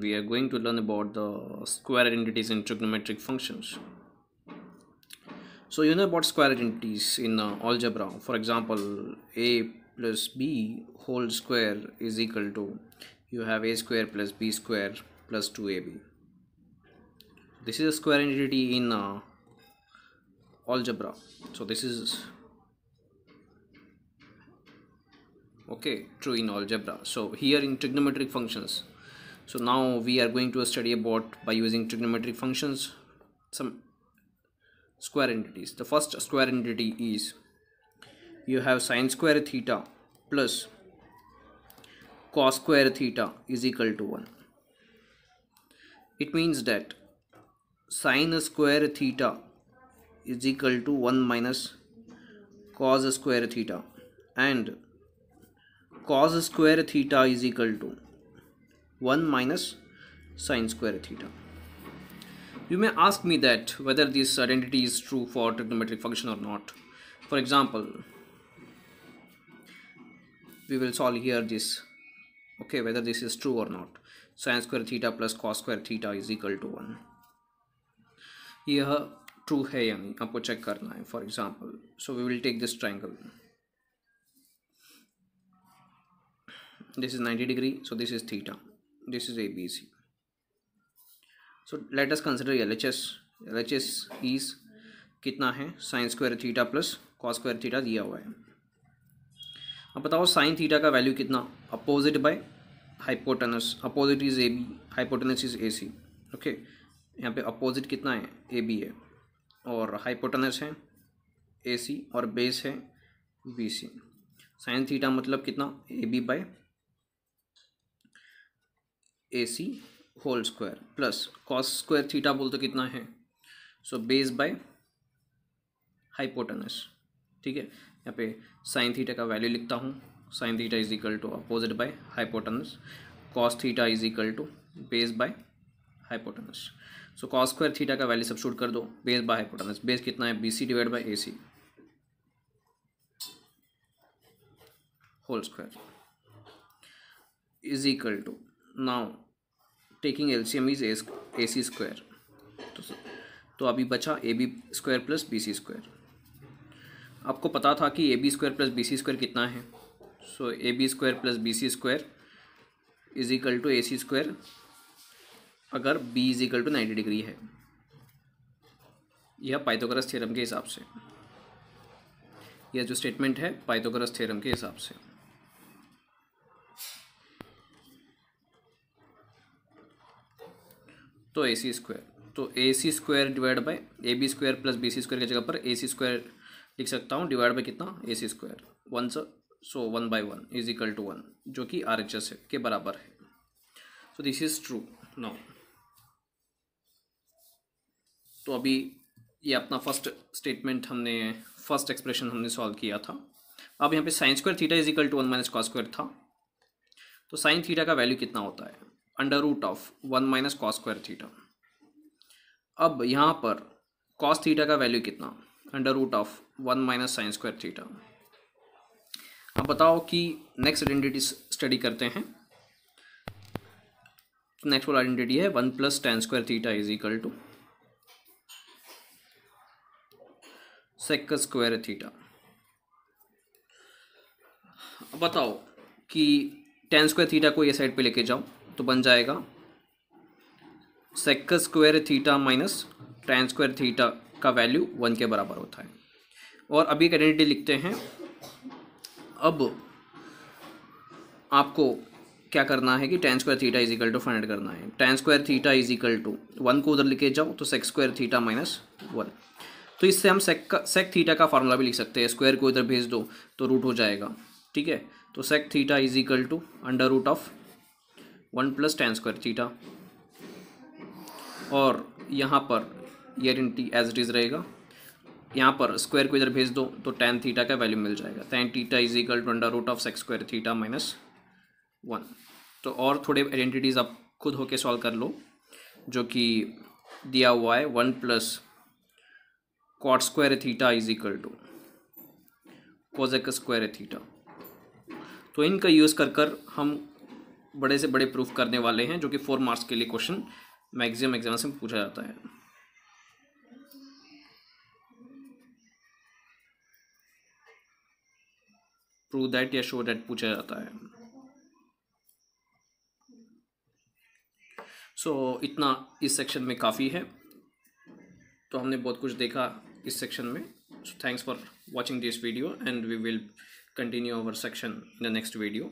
we are going to learn about the square identities in trigonometric functions. So you know about square identities in uh, algebra. For example, a plus b whole square is equal to you have a square plus b square plus 2ab. This is a square identity in uh, algebra. So this is okay true in algebra. So here in trigonometric functions so now we are going to study about by using trigonometric functions some square entities. The first square entity is you have sine square theta plus cos square theta is equal to 1 it means that sine square theta is equal to 1 minus cos square theta. And cos square theta is equal to 1 minus sine square theta. You may ask me that whether this identity is true for trigonometric function or not. For example, we will solve here this okay whether this is true or not sine square theta plus cos square theta is equal to 1 यह true है यानी आपको check करना है for example so we will take this triangle this is 90 degree so this is theta this is abc so, let us consider LHS LHS is कितना है? Sine square theta plus cos square theta दिया हुआ है। अब बताओ sine theta का value कितना? Opposite by hypotenuse opposite is A B hypotenuse is A C okay यहाँ पे अपोजिट कितना है? ए बी है। और हाइपोटेनस है ए सी और बेस है बी सी साइन थीटा मतलब कितना? A B by A C whole square plus cos square theta बोल तो कितना है? सो बेस बाय हाइपोटनस ठीक है? यहाँ पे साइन थीटा का वैल्यू लिखता हूँ। Sine theta is equal to opposite by hypotenuse cos theta is equal to base by hypotenuse so cos square theta का वैल्यू सब्सिट्यूट कर दो। बेस बाय हाइपोटनस बेस कितना है? B C divide by A C whole square is equal to now taking L C M is A C square. तो तो अभी बचा A B square plus B C square. आपको पता था कि A B square plus B C square कितना है? So A B square plus B C square is equal to A C square अगर B is equal to ninety degree है। यह Pythagoras theorem के हिसाब से। यह जो स्टेटमेंट है पाइथागोरस थ्योरम के हिसाब से। तो ए सी स्क्वायर तो A C square divide by A B square plus B C square की जगह पर ए सी स्क्वायर लिख सकता हूँ डिवाइड बाई कितना? A C square one so one by one is equal to one जो कि आर एच एस के बराबर है. So this is true now तो अभी ये अपना फ़र्स्ट स्टेटमेंट हमने फ़र्स्ट एक्सप्रेशन हमने सॉल्व किया था. अब यहाँ पे sine square theta is equal to one minus cos square था. तो साइन थीटा का वैल्यू कितना होता है? Under root of one minus cos square theta अब यहाँ पर कॉस थीटा का वैल्यू कितना? Under root of one minus sine square theta अब बताओ कि नेक्स्ट आइडेंटिटी स्टडी करते हैं। नेक्स्ट वाला आइडेंटिटी है one plus tan square theta is equal to sec square theta अब बताओ कि टेन स्क्वायर थीटा को ये साइड पे लेके जाओ। तो बन जाएगा sec square theta minus tan square theta का वैल्यू वन के बराबर होता है। और अभी एक आइडेंटिटी लिखते हैं। अब आपको क्या करना है कि tan square theta is equal to find करना है। Tan square theta is equal to one को उधर लिखे जाओ तो sec square theta minus one तो इससे हम सेक का सेक थीटा का फार्मूला भी लिख सकते हैं। स्क्वायर को इधर भेज दो तो रूट हो जाएगा। ठीक है? तो sec theta is equal to under root of one plus tan square theta और यहाँ पर ये आइडेंटिटी एज इट इज़ रहेगा। यहाँ पर स्क्वायर को इधर भेज दो तो टेन थीटा का वैल्यू मिल जाएगा। Tan theta is equal to under root of sec square theta minus one तो और थोड़े आइडेंटिटीज़ आप खुद होके सॉल्व कर लो, जो कि दिया हुआ है one plus cot square theta is equal to cosec square theta तो इनका यूज़ कर कर हम बड़े से बड़े प्रूफ करने वाले हैं जो कि फोर मार्क्स के लिए क्वेश्चन मैक्सिमम एग्ज़ाम से पूछा जाता है। प्रूव दैट या शो दैट पूछा जाता है। सो so, इतना इस सेक्शन में काफ़ी है। तो हमने बहुत कुछ देखा इस सेक्शन में। Thanks for watching this video and we will continue our section in the next video